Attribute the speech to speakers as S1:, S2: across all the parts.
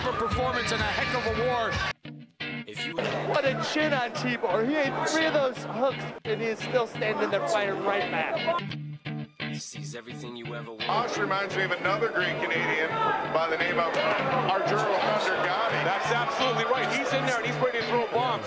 S1: was a heck of a performance and a heck of a war.
S2: What a
S3: chin on Tebor. He ate three of those hooks, and he is still standing there fighting right back. He
S2: sees everything you ever want. Osh
S4: reminds me of another great Canadian by the name of Arturo Thunder Gatti. That's absolutely right. He's in there and he's ready to throw bombs.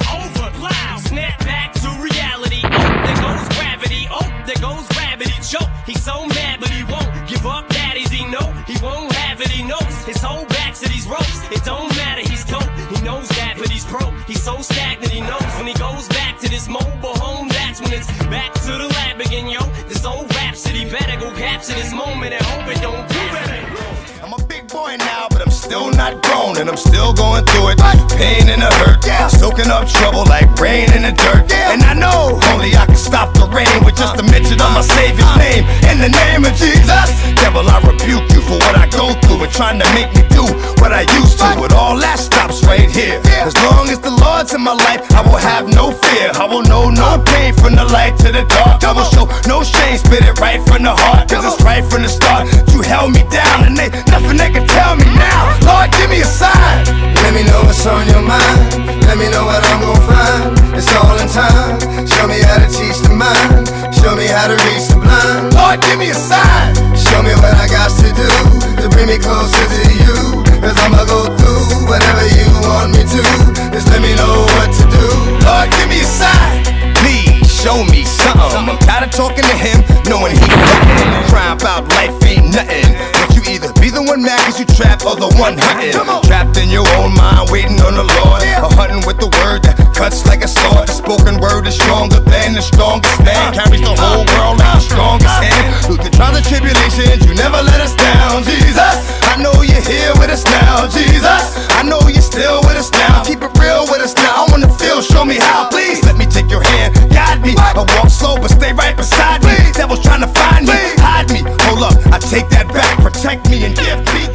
S2: his back to these ropes. It don't matter. He's dope. He knows that, but he's broke. He's so stagnant. He knows when he goes back to this mobile home. That's when it's back to the lab again, yo. This old rhapsody better go capture this moment and hope it don't do better.
S5: I'm a big boy now, but I'm still not grown, and I'm still going through it. Pain and the hurt, yeah. soaking up trouble like rain in the dirt. Yeah. And I know only I can stop the rain with just a mention of my Savior's name. In the name of Jesus, devil, I rebuke you for what I go through and trying to make me I used to. But all that stops right here. As long as the Lord's in my life, I will have no fear. I will know no pain from the light to the dark. I will show no shame, spit it right from the heart. Cause it's right from the start. You held me down and they nothing they can tell me now. Lord, give me a sign. Let
S6: me know what's on your mind. Let me know what I'm gonna find.
S5: It's all in
S6: time.
S5: Show me
S6: how to teach the mind.
S5: Show me how to
S6: reach the
S5: blind. Lord, give me a sign. Show me what I got to do to bring me closer Tired of talking to him, knowing he nothing. Crying about life ain't nothing. Like you either be the one mad cause you trapped or the one hunting. Trapped in your own mind, waiting on the Lord. Yeah. Or hunting with the word that cuts like a sword. The spoken word is stronger than the strongest man. Uh, Carries the whole uh, world like the uh, strongest hand. Through the trials and tribulations, you never let us down, Jesus. I know you're here with us now, Jesus. I know you're still with us now. slow, but stay right beside me. Devil's trying to find me, hide me. Hold up, I take that back. Protect me and give me